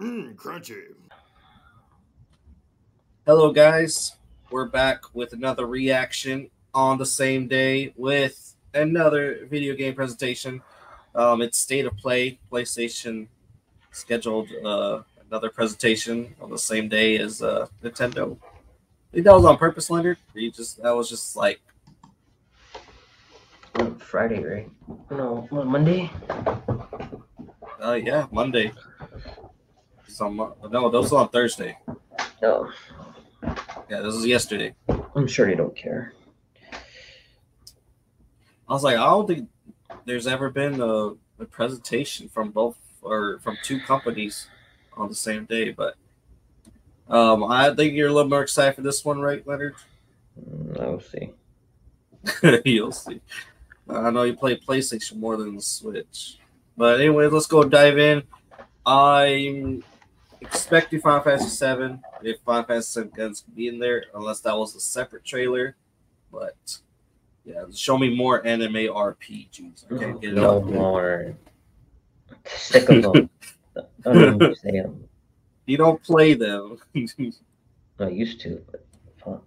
Mmm, crunchy. Hello, guys. We're back with another reaction on the same day with another video game presentation. Um, it's State of Play. PlayStation scheduled uh, another presentation on the same day as uh, Nintendo. I think that was on purpose, Leonard. Or you just that was just like Friday, right? No, Monday. uh, yeah, Monday. Some no, those were on Thursday. No, Yeah, this is yesterday. I'm sure they don't care. I was like, I don't think there's ever been a, a presentation from both or from two companies on the same day, but um, I think you're a little more excited for this one, right, Leonard? Mm, I'll see. You'll see. I know you play PlayStation more than the Switch, but anyway, let's go dive in. I'm expecting Final Fantasy VII if Final Fantasy VII Guns can be in there, unless that was a separate trailer. But yeah, show me more anime RPGs. I can't get no out. more. Sick of them. Don't them. You don't play them. I used to, but fuck.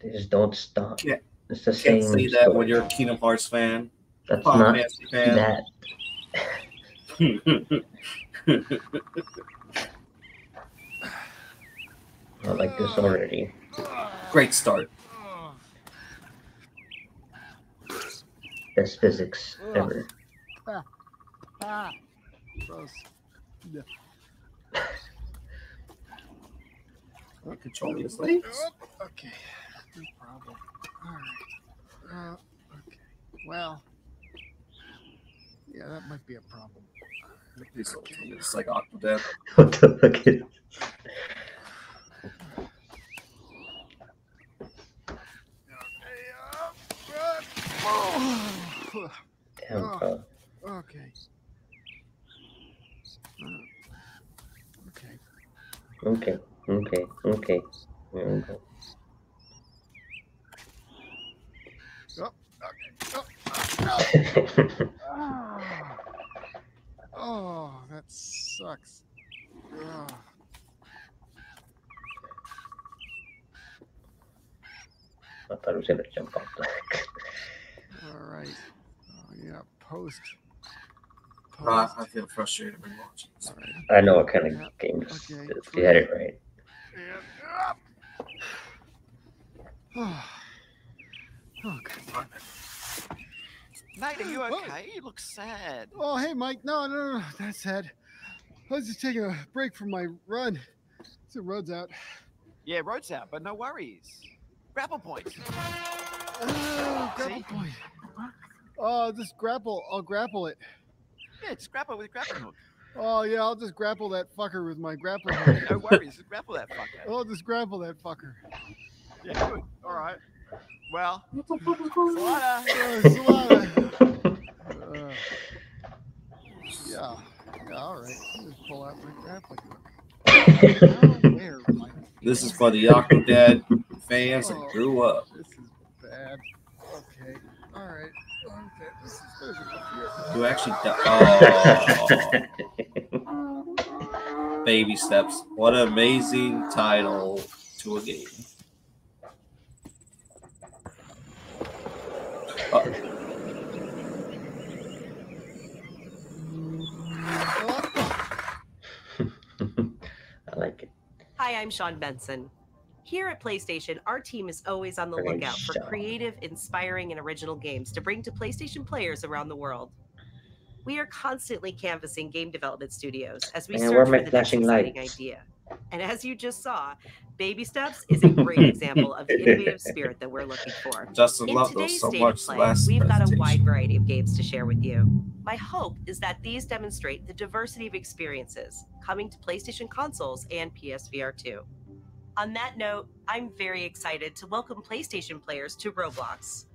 They just don't stop. Can't- it's the Can't same. say that story. when you're a Kingdom Hearts fan. That's Final not Fantasy fan. that. I like this already. Great start. Best physics ever. Gross. Control these legs. Okay, no problem. All right. Uh, okay. Well, yeah, that might be a problem. It's it's like Octodad. What the fuck is Oh, damn, bro. okay. Uh, okay. Okay, okay, okay. There we go. Oh, okay. Oh, oh, Ah. Oh, that sucks. Ah. I thought it was gonna jump off the. All right. Oh, yeah, post. I, Post. I feel frustrated when watching this. All right. I know what kind of Yeah, game this okay, is. You had it right. And up. Oh, oh God. Nate, are you Whoa. okay? You look sad. Oh, hey, Mike. No, no, no. That's sad. I was just taking a break from my run. The road's out. Yeah, road's out, but no worries. Grapple points. Oh, grapple See? point. Oh, just grapple. I'll grapple it. Yeah, grapple with a grappling hook. Oh, yeah, I'll just grapple that fucker with my grappling hook. No worries, just grapple that fucker. I'll just grapple that fucker. Yeah, good. All right. Well, slider. Oh, Solana. Uh, yeah. Yeah, all right. I'll just pull out my grappling hook. Oh, where, This is for the Octodad fans that grew up. This is bad. Okay. All right. Who actually di- oh, baby steps. What an amazing title to a game. Uh, I like it. Hi, I'm Sean Benson. Here at PlayStation, our team is always on the Her lookout for Sean. creative, inspiring, and original games to bring to PlayStation players around the world. We are constantly canvassing game development studios as we Man, search where for are my the next flashing exciting idea. And as you just saw, Baby Steps is a great example of the innovative spirit that we're looking for. Justin In loved those today's so state much of play, we've got a wide variety of games to share with you. My hope is that these demonstrate the diversity of experiences coming to PlayStation consoles and PSVR 2. On that note, I'm very excited to welcome PlayStation players to Roblox.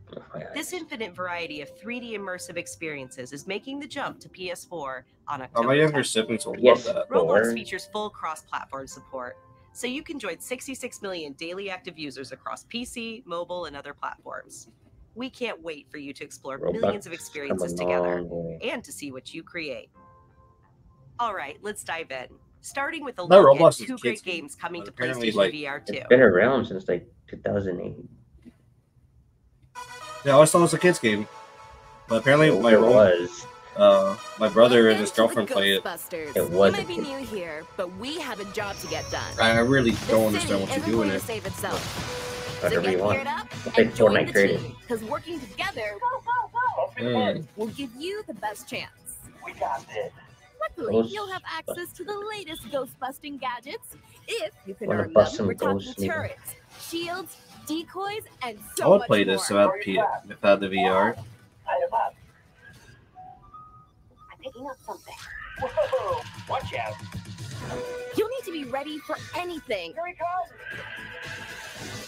This infinite variety of 3D immersive experiences is making the jump to PS4 on Oh, October my younger 10th. siblings will Yes. love that. Roblox Or- features full cross platform support, so you can join 66 million daily active users across PC, mobile, and other platforms. We can't wait for you to explore Roblox millions of experiences together and to see what you create. All right, let's dive in. Starting with a That look Roblox at is a two great game, games coming to apparently, PlayStation like, VR 2. It's been around since like 2008. Yeah, I always thought it was a kids game. But apparently It, my it role, was. uh, my brother and his Welcome to the girlfriend play it. Ghostbusters. It was You a might be new here, but we have a job to get done. I really The don't understand what city you do in isn't going it. to save itself. Whatever get you want. geared up I'll and join Fortnite the team, because working together Mm. will give you the best chance. We got this. Luckily, Ghost you'll have access to the latest ghost-busting gadgets if you can Wanna earn bust them. some We're talking turrets, shields, decoys, and so I would much play this without P- without the VR. I am up. I'm picking up something. Whoa! Watch out! You'll need to be ready for anything Here he comes!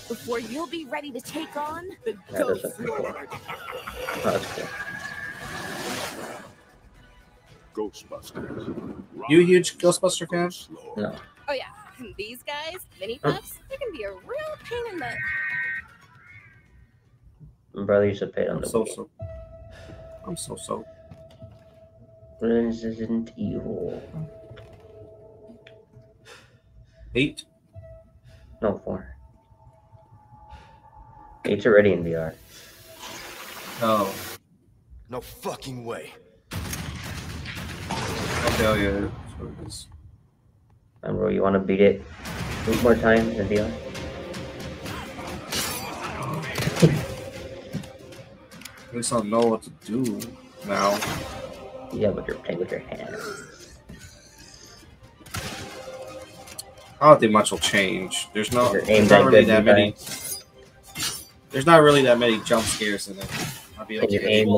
before you'll be ready to take on the That does Ghost look cool. Lord. That's cool. Ghostbusters. You a huge Ghostbuster fan? No. Oh yeah, and these guys, mini pups, they can be a real pain in the. My brother used to play it on I'm the so so. I'm so so. Resident Evil. Eight. No, four. Eight's already in VR. Oh. No fucking way. Okay, oh yeah. That's what it is. And bro, you want to beat it eight more times in VR? At least I'll know what to do now. Yeah, but you're playing with your hands. I don't think much will change. There's no, there's not really that you many. There's not really that many jump scares in it. I'll be And your aim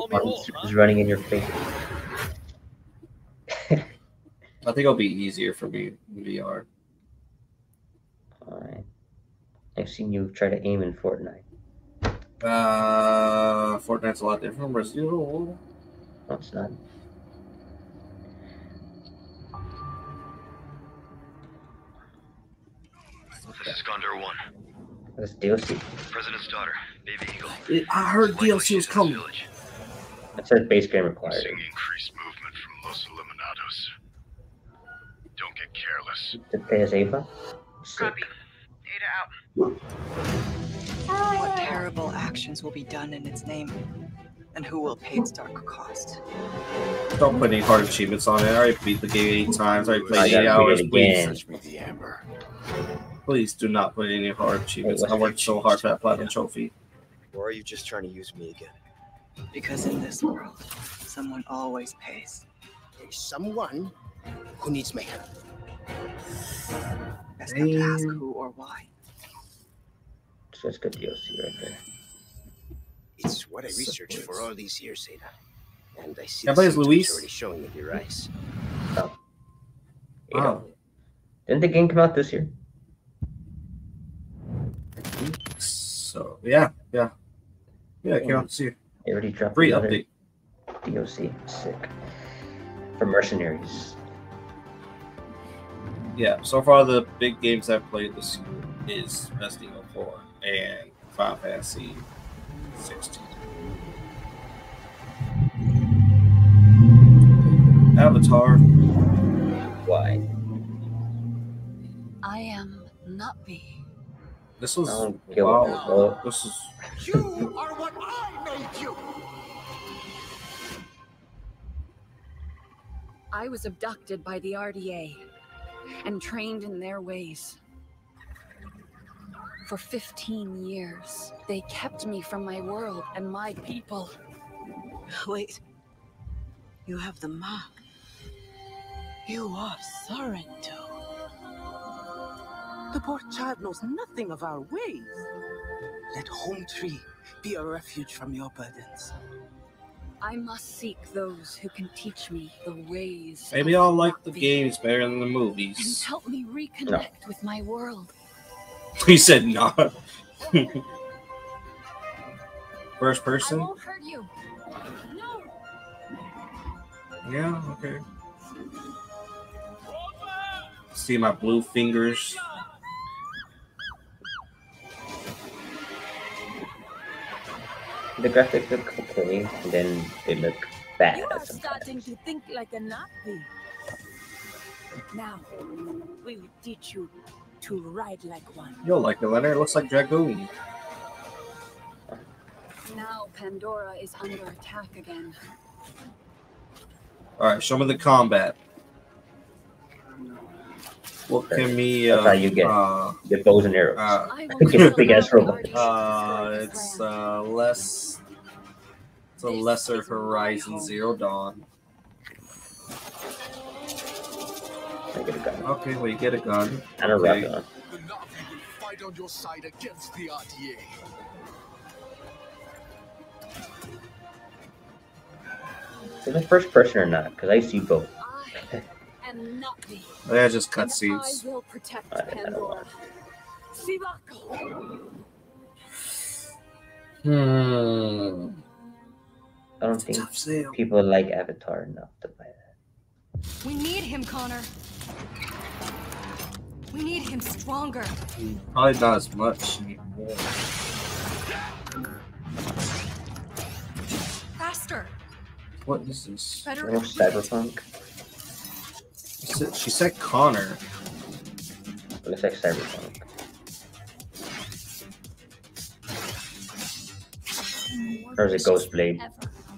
is running in your face. I think it'll be easier for me in VR. Alright. I've seen you try to aim in Fortnite. Uh, Fortnite's a lot different from Resident Evil. No, it's not. This is Condor One. That's DLC. President's daughter, Baby Eagle. It- I heard DLC she's was coming. village. It says base game required. Seeing increased movement from Los Eliminados. Don't get careless. To pay us Ava? Sick. What terrible actions will be done in its name, and who will pay its dark cost? Don't put any hard achievements on it. I already beat the game eight times. I already played gotta eight hours. Please, again. Touch me the amber. please do not put any hard achievements. Wait, I worked so hard for that platinum trophy. Or are you just trying to use me again? Because in this world, someone always pays. There's someone who needs my help. Best not to ask who or why. So it's good DLC right there. It's what I researched for all these years, Ada. And I see Can I the play as symptoms Luis? already showing in your eyes. Oh. You Wow. know. Didn't the game come out this year? So yeah, yeah, yeah. I came out hmm. to see They already dropped free another update. DLC. Sick. For mercenaries. Yeah. So far, the big games I've played this year is Resident Evil 4 and Final Fantasy 16. Avatar. Why? I am Napi. This was I don't give a wow. fuck. This is You are what I made you! I was abducted by the RDA and trained in their ways. For 15 years, they kept me from my world and my people. Wait. You have the map. You are Sarentu. The poor child knows nothing of our ways. Let Home Tree be a refuge from your burdens. I must seek those who can teach me the ways. maybe I'll like the games better than the And movies. help me reconnect with my world. he said not. First I person. won't hurt you. No. Yeah. Okay. See my blue fingers. The graphics look okay, and then they look bad You are some starting to think like a Na'vi. Now, we will teach you to ride like one. You'll like it, letter. It looks like Dragoon. Now Pandora is under attack again. All right, show me the combat. What can we? That's Uh, how you get Uh, get bows and arrows. uh, Get big ass robot. uh, it's uh, less. It's a lesser Horizon Zero Dawn. I get a gun. Okay, well you get a gun. And a Okay. rocket gun. The Na'vi will fight on your side against the RDA. Is it first person or not? Because I see both. And not me. Yeah, just And cutscenes. I will protect I- I don't Pandora. Sivako! Hmm. I don't think people like Avatar enough to buy that. We need him, Connor. We need him stronger. Probably not as much anymore. Faster. What is this? Better. More cyberpunk. She said- Connor. said Connor. Looks like cyberpunk. Or is it Ghostblade?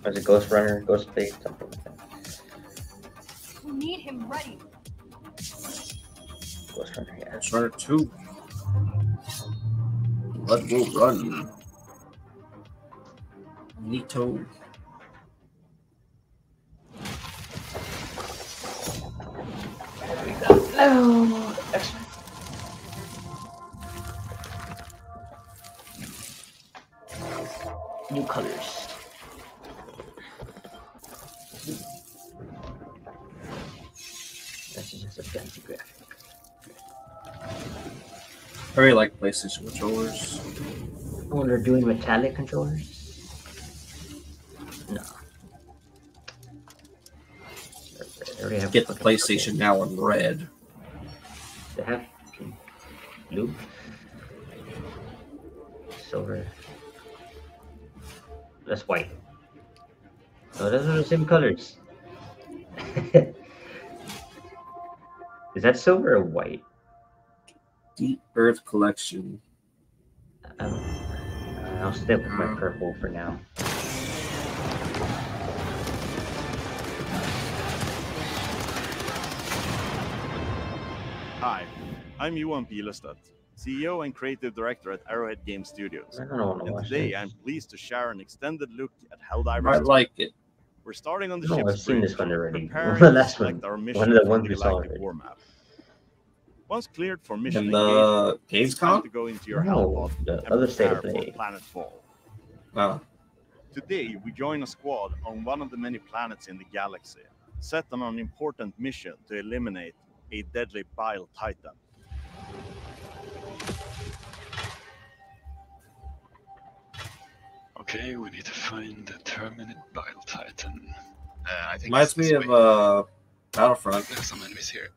Or is it Ghost Runner? Ghostblade? Something like that. We need him ready. Ghost Runner, yeah. Ghost Runner 2. Blood will run. Nito. PlayStation controllers. Oh, they're doing metallic controllers? No. They have Get the PlayStation now in red. They have blue, silver. That's white. So those are the same colors. Is that silver or white? Deep Earth Collection. Um, I'll stick with my purple for now. Hi, I'm Johan Pilestedt, CEO and Creative Director at Arrowhead Game Studios. I don't wanna And watch today this. I'm pleased to share an extended look at I like it. We're starting on the No, ship's I've seen this one already. preparing The last one. One of the from ones we saw Galactic already. War map. Once cleared for mission In the engagement, it's Gamescom? to go into your No, Hellpod the other state of prepare for play. Planetfall. Oh. Today, we join a squad on one of the many planets in the galaxy, set on an important mission to eliminate a deadly bile titan. Okay, we need to find the Terminate Bile Titan. Uh, I think Reminds me of way. uh, Battlefront. There's some enemies here.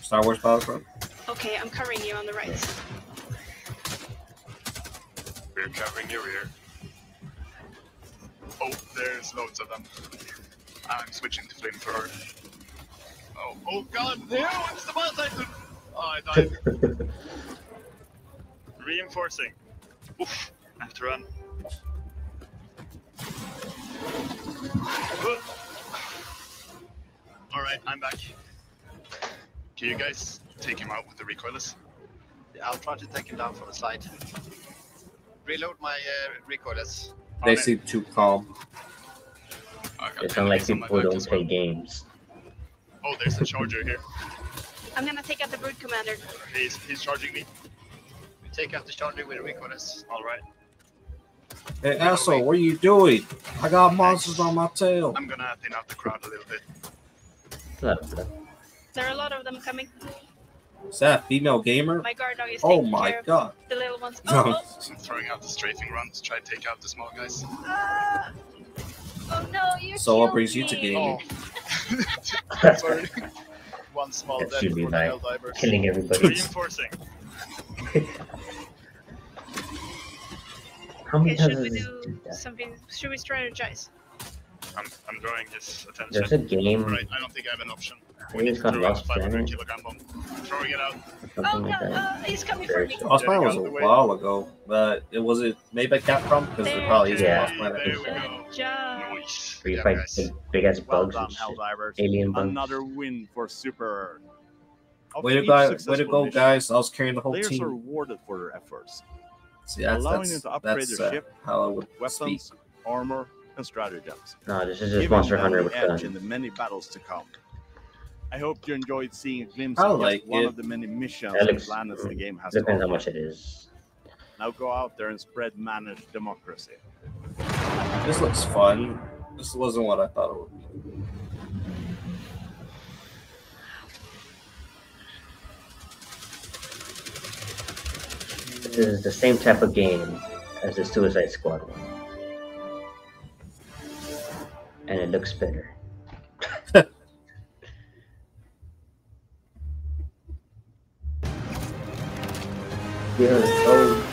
Star Wars Battlefront. Okay, I'm covering you on the right. We're covering your rear. Oh, there's loads of them. I'm switching to flamethrower. Oh, oh god, no! It's the Bile Titan! Oh, I died. Reinforcing. Oof, I have to run. Alright, I'm back. Can you guys take him out with the recoilless? I'll try to take him down from the side. Reload my uh, recoilless. They seem too calm. They sound like people who don't play games. Oh, there's a charger here. I'm gonna take out the brood commander. He's, he's charging me. We take out the charger with the recoilless. Alright. Hey, asshole, what are you doing? I got monsters on my tail. I'm gonna thin out the crowd a little bit. There are a lot of them coming. Is that a female gamer? My guard dog is Oh my care god. the little ones. No. Oh, I'm throwing out the strafing run to try to take out the small guys. oh, ah. oh no, you Solo killed brings you to me. gaming. Sorry. One small That death should be for the like Helldivers. killing everybody. Reinforcing. How many Okay, times should we do do something? Should we strategize? I'm, I'm drawing his attention. There's a game- Right, I don't think I have an option. I think it's called Lost 500 Planet. kilogram bomb. Throwing it out. or Oh Something no, like that. uh, he's coming for Very me. sure. Lost Planet was a while ago, but it was it made by Capcom because they're probably using Yeah. Lost Planet. There we go. Job. Nice. Where you Yeah, fight guys. big, big ass Well bugs done, and shit. Alien bugs. Another win for Super Earth. Way to each go, way to go, mission, guys! I was carrying the whole Players are team. rewarded for their efforts. See, that's, allowing that's, them to upgrade that's their uh, ship, how I would speak. weapons, armor, and stratagems. No, this is just Monster them Hunter the with edge in guns. the many battles to come. I hope you enjoyed seeing a glimpse I of like just one of the many missions That and planets the game has depends how much it is. Now go out there and spread managed democracy. This looks fun. This wasn't what I thought it would be. This is the same type of game as the Suicide Squad one. And it looks better. Yeah, oh.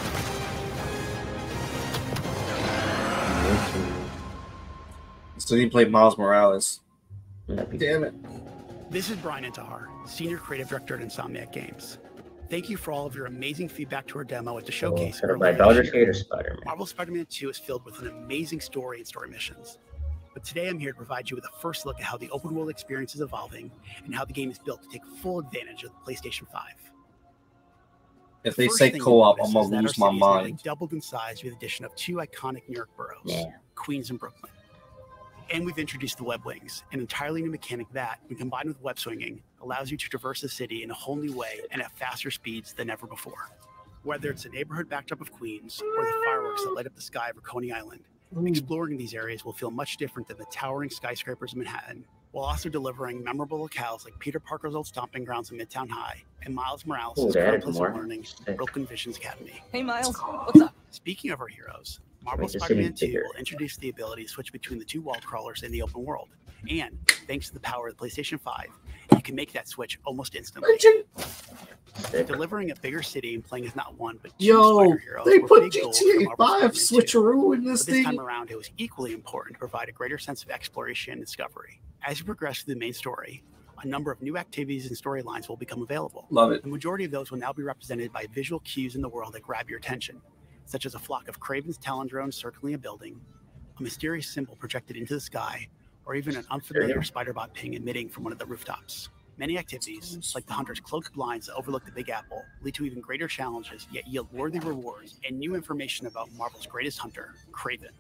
So you play Miles Morales. Damn it. This is Brian Intihar, Senior Creative Director at Insomniac Games. Thank you for all of your amazing feedback to our demo at the showcase. Should I buy earlier Baldur's this year. Gate or Spider-Man? Marvel Spider-Man 2 is filled with an amazing story and story missions. But today I'm here to provide you with a first look at how the open world experience is evolving and how the game is built to take full advantage of the PlayStation 5. If The they say co-op, I'm gonna lose my city has nearly mind. doubled in size with the addition of two iconic New York boroughs, Yeah. Queens and Brooklyn. And we've introduced the web wings, an entirely new mechanic that, when combined with web swinging, allows you to traverse the city in a whole new way and at faster speeds than ever before. Whether it's a neighborhood backdrop of Queens or the fireworks that light up the sky over Coney Island, exploring these areas will feel much different than the towering skyscrapers of Manhattan, while also delivering memorable locales like Peter Parker's old stomping grounds in Midtown High and Miles Morales' Ooh, they added birthplace more. learning, Brooklyn Visions Academy. Hey, Miles, what's up? Speaking of our heroes, Marvel Spider-Man 2 bigger. will introduce the ability to switch between the two wall crawlers in the open world. And thanks to the power of the PlayStation 5, you can make that switch almost instantly. Delivering a bigger city and playing as not one but two Yo, spider heroes they were put big goals for GTA Marvel 5 switcheroo in this But this time around, it was equally important to provide a greater sense of exploration and discovery. As you progress through the main story, a number of new activities and storylines will become available. Love it. The majority of those will now be represented by visual cues in the world that grab your attention, such as a flock of Kraven's Talon drones circling a building, a mysterious symbol projected into the sky, or even an unfamiliar spider-bot ping emitting from one of the rooftops. Many activities, like the hunter's cloaked blinds that overlook the Big Apple, lead to even greater challenges, yet yield worthy rewards and new information about Marvel's greatest hunter, Craven.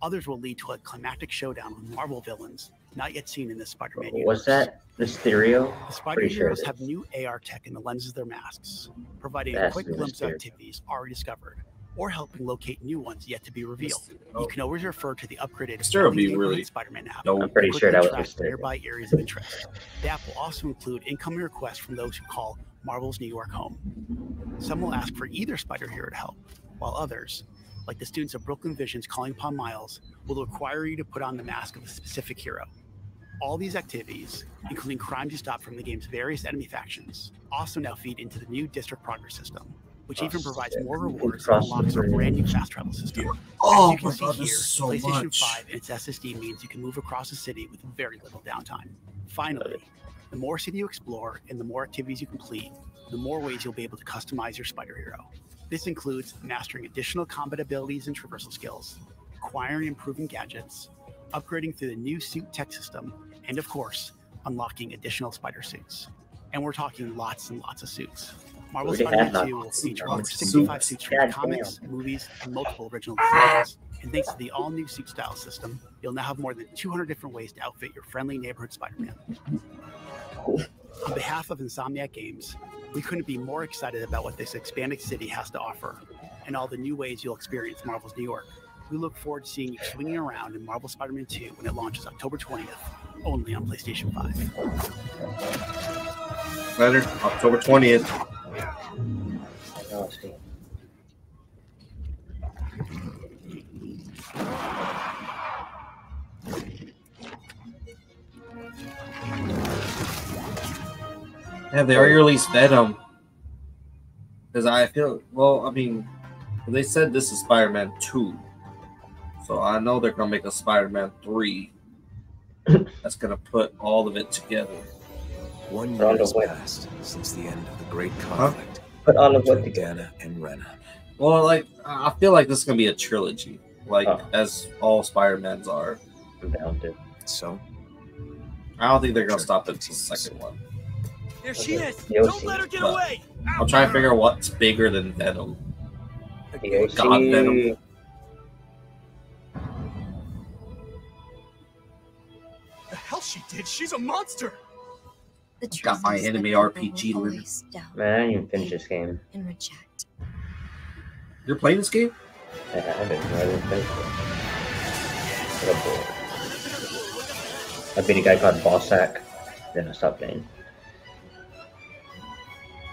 Others will lead to a climactic showdown with Marvel villains not yet seen in the Spider-Man universe. Was that Mysterio? The Spider Pretty sure Heroes it have new AR tech in the lenses of their masks, providing a quick the glimpse of Mysterio. activities already discovered, or helping locate new ones yet to be revealed. You oh. can always refer to the upgraded Mysterio would be really Spider-Man app. dope. to I'm pretty quickly sure that was track Mysterio. nearby areas of interest. The app will also include incoming requests from those who call Marvel's New York home. Some will ask for either Spider Hero to help, while others, like the students of Brooklyn Visions calling upon Miles, will require you to put on the mask of a specific hero. All these activities, including crimes you stop from the game's various enemy factions, also now feed into the new district progress system, which oh, even provides more rewards and unlocks a brand new fast travel system. Oh As you can my see God, here, this is so PlayStation much. 5 and its SSD means you can move across the city with very little downtime. Finally, the more city you explore and the more activities you complete, the more ways you'll be able to customize your spider hero. This includes mastering additional combat abilities and traversal skills, acquiring and improving gadgets, upgrading through the new suit tech system, and of course, unlocking additional spider suits. And we're talking lots and lots of suits. Marvel We already Spider-Man 2 will feature over 65 suits. suits from God the comics, damn. movies, and multiple original ah! designs. And thanks to the all-new suit style system, you'll now have more than 200 different ways to outfit your friendly neighborhood Spider-Man. On behalf of Insomniac Games, we couldn't be more excited about what this expanded city has to offer and all the new ways you'll experience Marvel's New York. We look forward to seeing you swinging around in Marvel Spider-Man 2 when it launches October 20th, only on PlayStation 5. Letter, October 20th. Oh, see. Yeah, they already released Venom. Because I feel, well, I mean, they said this is Spider Man 2. So I know they're going to make a Spider Man 3 that's going to put all of it together. One But year has passed since the end of the great conflict But all of what together. And Rena. Well, like I I feel like this is gonna be a trilogy, like Oh. as all Spider Mans are. I'm down to. So I don't think they're gonna stop at the second one. There she is. You'll Don't let her get But away. I'm trying to figure out what's bigger than Venom. You'll God. Venom. She did? She's a monster. The Got my is enemy RPG will limit. always doubt Man, I didn't even finish this game. and reject. You're playing this game? I haven't. I didn't finish it. What a bore. I beat a guy called Bossack, then I stopped playing.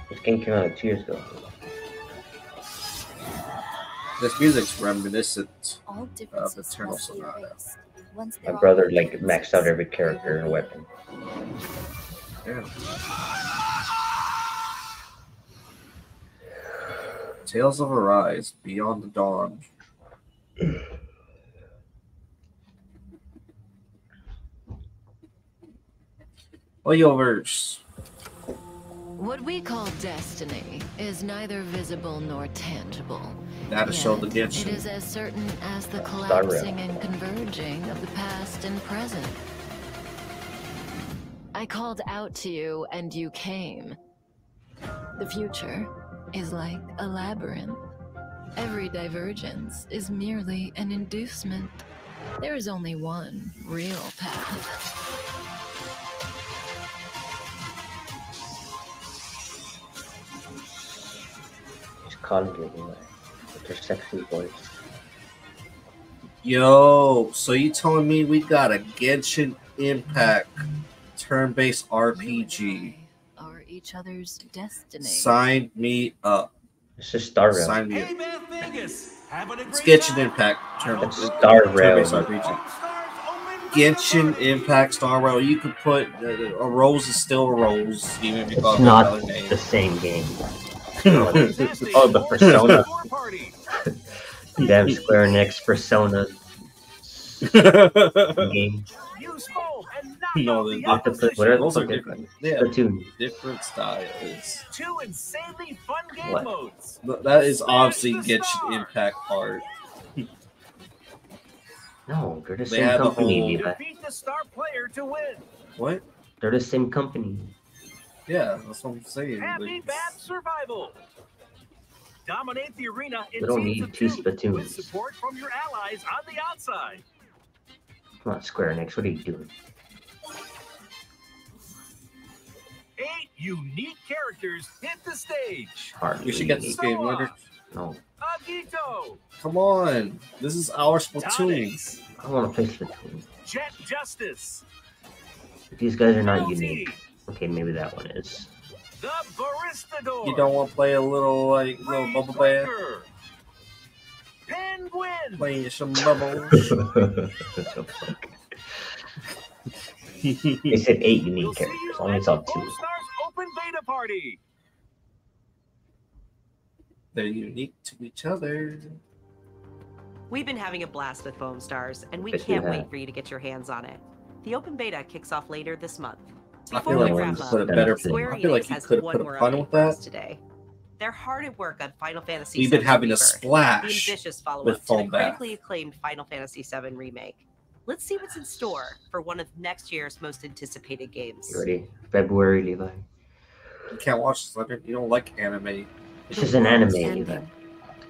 This game came out like two years ago. This music's reminiscent All of Eternal Sonata. Erased. Once My brother like maxed out every character and weapon. Yeah. Tales of Arise, Beyond the Dawn. Layover's What we call destiny is neither visible nor tangible. Data showed the Yet It is as certain as the collapsing and converging of the past and present. I called out to you and you came. The future is like a labyrinth. Every divergence is merely an inducement. There is only one real path. Just contemplating like with their sexy voice. Yo, so you telling me we got a Genshin Impact turn-based RPG? Are each other's destiny. Sign me up. It's just Star Rail. Sign me up. Man, Vegas. Having a It's Genshin. Impact turn, It's Star Rail. turn-based RPG. Genshin Impact Star Rail. You could put uh, a rose is still a rose, even if you call It's it not the same game. Oh, the Persona. Damn Square Enix Persona game. no, the Octopus, whatever the those are fuck different. called. Yeah, different styles. Two insanely fun game What? modes. That is obviously Genshin Impact part. No, they're the They same had the company, whole- Defeat the star player to win. What? They're the same company. Yeah, that's what I'm saying. Happy Like, Bad Survival. Dominate the arena in We don't teams need of two two Splatoons. with support from your allies on the outside. Come on, Square Enix, what are you doing? Eight unique characters hit the stage. Hardly. we should get this game later. No, Agito, Come on, this is our Splatoon. Tonix, I want to play Splatoon. Jet Justice, These guys are not unique. Okay, maybe that one is. the Baristador, You don't want to play a little like little bubble bath, Penguin, playing some bubbles. They said eight unique characters. Only saw two. Stars Open Beta Party. They're unique to each other. We've been having a blast with Foam Stars, and we Yes, can't wait for you to get your hands on it. The open beta kicks off later this month. I Before feel like we you wrap could up, put a better. Square I feel like you has could have one put a more pun update with for us that. today. They're hard at work on Final Fantasy We've been VII having a splash the ambitious follow-up with to the critically acclaimed Final Fantasy VII remake. Let's see what's in store for one of next year's most anticipated games. You ready? February, Levi. You can't watch this. Leonard. You don't like anime. This is an anime, Levi.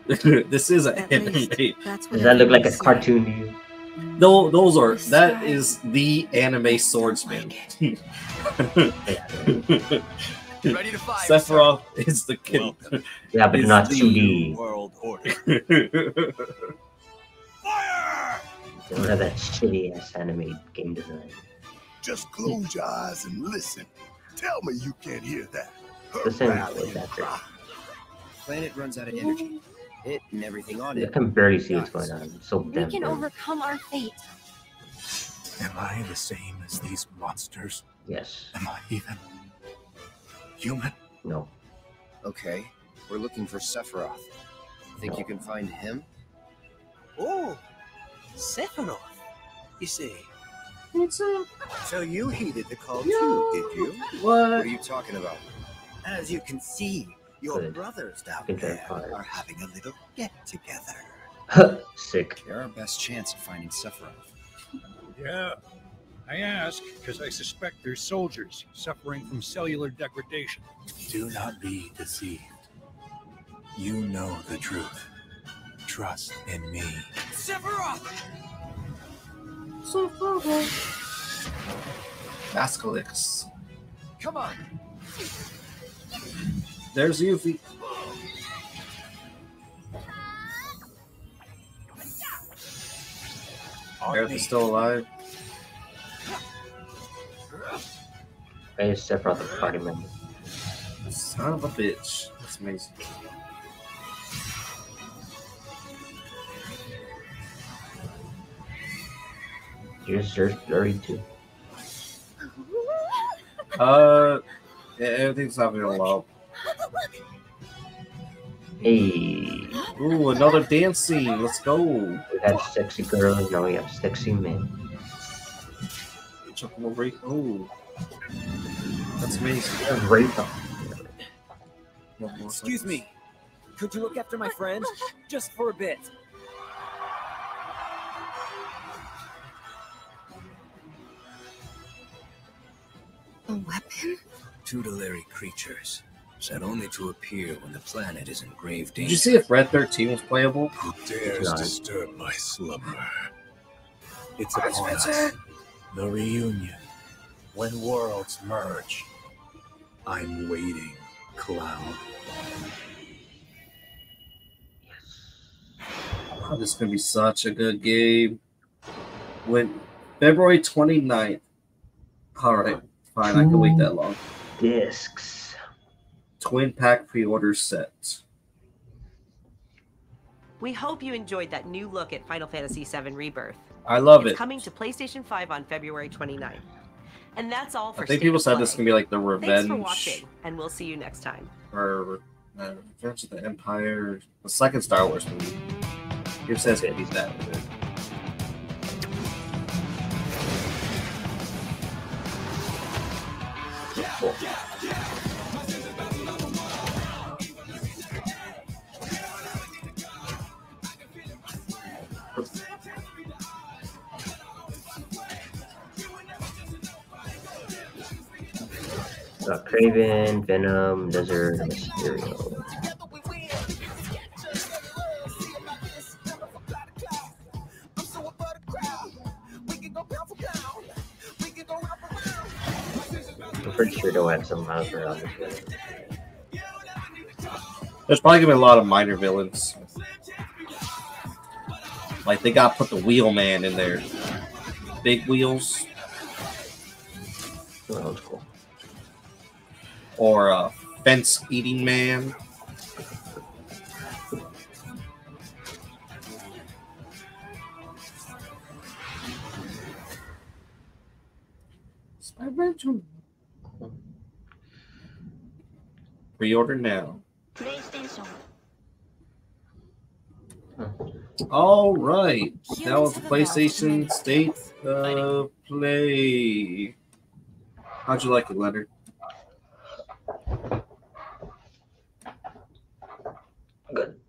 this is an anime. least That's what Does that look like a cartoon to you? No, those are The that sky is the anime swordsman. Ready to fire. Sephiroth is the kid. Yeah, but not the 2D. World order. They don't have that shitty ass anime game design. Just close your eyes and listen. Tell me you can't hear that. The same rallying voice actor. Planet runs out of energy. It and everything on I it. can barely see what's going on. It's so We damn can blurry. overcome our fate. Am I the same as these monsters? Yes. Am I even human? No. Okay, we're looking for Sephiroth. Think you can find him? Oh, Sephiroth. You see, It's a... So you heeded the call too, did you? What? What are you talking about? As you can see, your Good. brothers down Good there job, are having a little get together. Sick. You're our best chance of finding Sephiroth. Yeah. I ask because I suspect there's soldiers suffering from cellular degradation. Do not be deceived. You know the truth. Trust in me. Sephiroth! Sephiroth! Basculix. Come on! There's Yuffie. Aerith is still alive. Hey, Sephiroth, a party member. Son of a bitch. That's amazing. Here's your blurry too. Uh, yeah, everything's happening well. Hey, Ooh, another dance scene. Let's go. we had sexy girls, now we have sexy men. Chocolate break. Ooh, that's amazing. Rape them. One more Excuse me. Could you look after my friend? Just for a bit. A weapon? Tutelary creatures, set only to appear when the planet is in grave danger. Did you see if Red 13 was playable? Who dares disturb my slumber? It's upon us. The reunion. When worlds merge. I'm waiting, Cloud. Oh, this is gonna be such a good game. When February 29th. All right, fine. I can wait that long. Discs. Twin pack pre-order set. We hope you enjoyed that new look at Final Fantasy VII Rebirth. I love it's it. coming to PlayStation 5 on February 29th. And that's all for I think State people said this is Play. gonna be like the Thanks revenge for watching, and we'll see you next time. or uh, Revenge of the Empire, the second Star Wars movie. Here says. He's that. Got Kraven, Venom, Desert, Mysterio. I'm pretty sure they'll add some miles around this way. There's probably gonna be a lot of minor villains. Like they got to put the wheelman in there. Big wheels. Or a fence eating man. Pre-order now. All right, that was the PlayStation State uh, of Play. How'd you like it, Leonard? Good.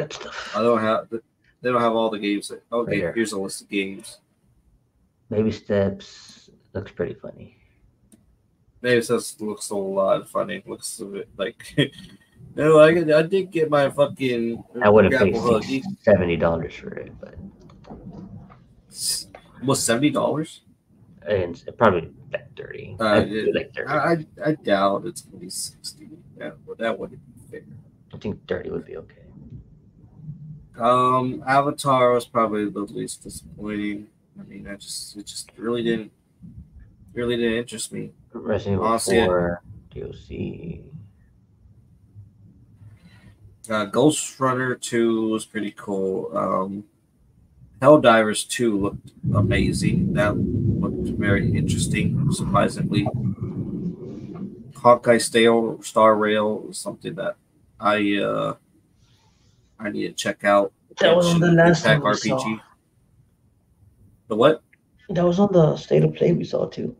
Good stuff. I don't have. They don't have all the games. Okay, Right here. here's a list of games. Baby steps. Looks pretty funny. Maybe it says looks a lot funny. Looks a bit like. no, I, I did get my fucking. I would have paid grapple hook. seventy dollars for it, but Was seventy dollars? and probably like thirty. Uh, I'd like thirty. I, I I doubt it's gonna be sixty. That well, that wouldn't be fair. I think thirty would be okay. Um, Avatar was probably the least disappointing. I mean, I just it just really didn't really didn't interest me. Resident Evil Honestly, Four DLC. Uh, Ghost Runner 2 was pretty cool. Um, Helldivers 2 looked amazing. That looked very interesting, surprisingly. Hawkeye Stale, Star Rail is something that I uh, I need to check out. That was Genshin the last Impact one we saw. The what? That was on the state of play we saw too.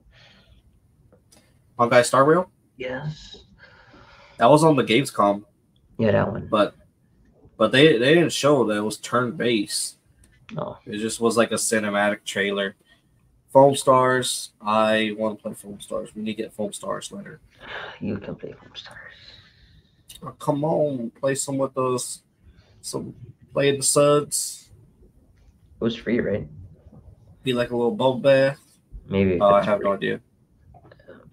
Honkai Star Rail. Yes. That was on the Gamescom, Yeah, that one. but but they they didn't show that it was turn based. No. It just was like a cinematic trailer. Foam Stars. I want to play Foam Stars. We need to get Foam Stars later. You can play Foam Stars. Oh, come on, play some with us. Some play the suds. It was free, right? Be like a little bubble bath. Maybe. Oh, I have free. no idea.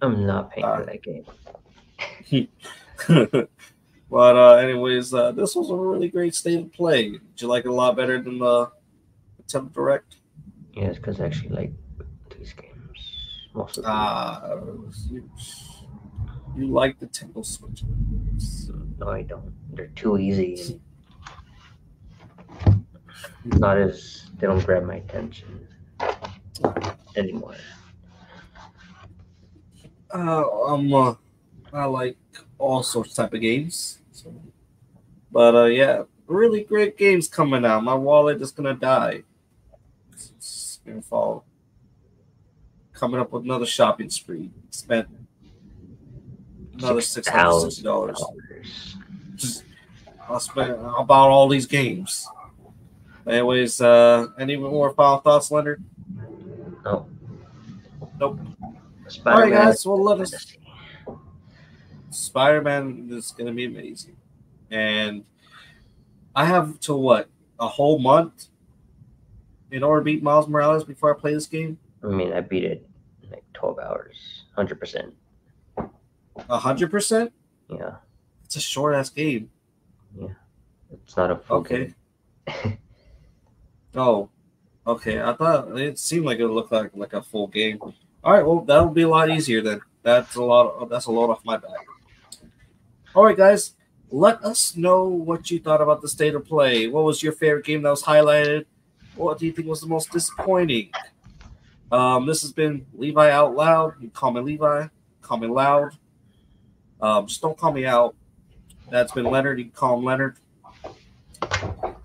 I'm not paying Uh, for that game. but uh, anyways, uh, this was a really great state of play. Did you like it a lot better than the Nintendo Direct? Yes, because I actually like these games. Most of them. Ah, you, you like the Temple Switch. no, I don't. They're too easy not as they don't grab my attention anymore. Uh, um, uh, I like all sorts of type of games. So, but uh, yeah, really great games coming out. My wallet is gonna die. It's, gonna fall. Coming up with another shopping spree. Spent another six hundred sixty dollars. I'll spend about all these games. Anyways, uh, any more final thoughts, Leonard? No. Nope. All right, Spider-Man. guys. Well, let us. Spider Man is going to be amazing. And I have to what? A whole month in order to beat Miles Morales before I play this game? I mean, I beat it in like 12 hours, 100%. A 100%? Yeah, It's a short ass game. Yeah. It's not a full Okay. Oh, okay. I thought it seemed like it looked like like a full game. All right, well that'll be a lot easier then. That's a lot. that's a load off my back. All right, guys. Let us know what you thought about the state of play. What was your favorite game that was highlighted? What do you think was the most disappointing? Um, this has been Levi out loud. You call me Levi. Call me loud. Um, just don't call me out. That's been Leonard. You can call him Leonard.